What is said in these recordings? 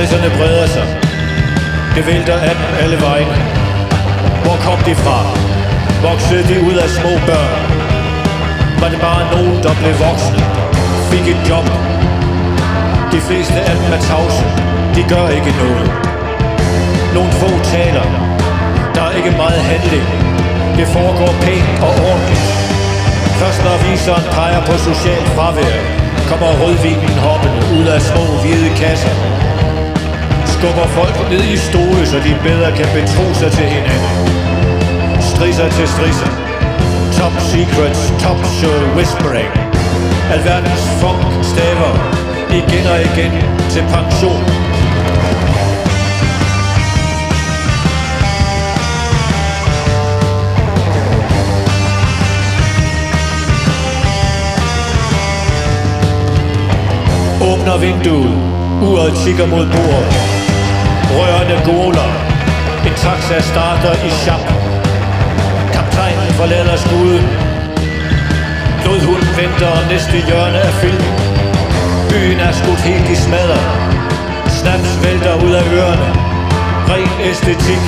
Strisserne breder sig. Det vælter af dem alle vejen. Hvor kom de fra? Voksede de ud af små børn? Var det bare nogen, der blev voksne? Fik et job? De fleste af dem er tavse. De gør ikke noget. Nogle få taler. Der er ikke meget handling. Det foregår pænt og ordentligt. Først når viseren peger på socialt fravær, kommer rødvinen hoppende ud af små hvide kasser. Skubber folk ned i stole, så de bedre kan betro sig til hinanden. Strisser til strisser. Top secrets, top show whispering. Alverdens funk staver igen og igen til pension. Åbner vinduet, uret kigger mod bordet. Rørende goler, en taxa starter i shop. Kaptajnen forlader skuden. Blodhunden venter næste hjørne af filmen. Byen er skudt helt i smadret. Snaps vælter ud af ørerne. Ren æstetik.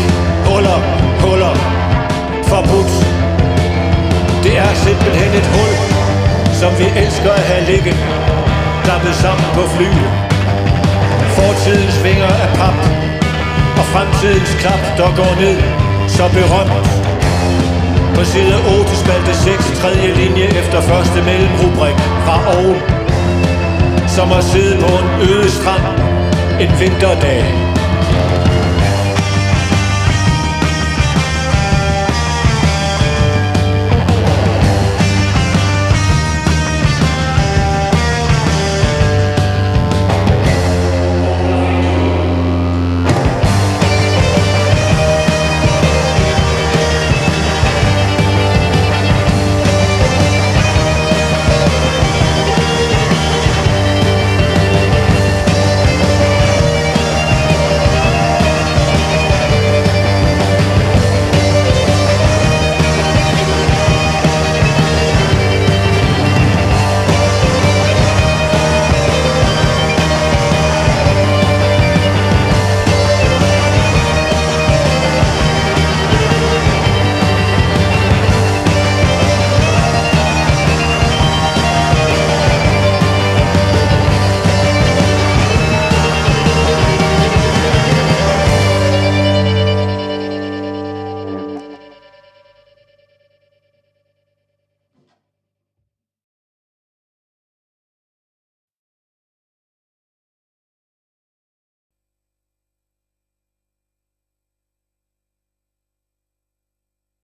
Huller, huller. Forbudt. Det er simpelthen et hul, som vi elsker at have ligget. Klappet sammen på flyet. Fortidens vinger af pap. Og fremtidens klap, der går ned. Så berømt. På side 8, spalte 6, tredje linje efter første mellemrubrik fra oven som at sidde på en øde strand en vinterdag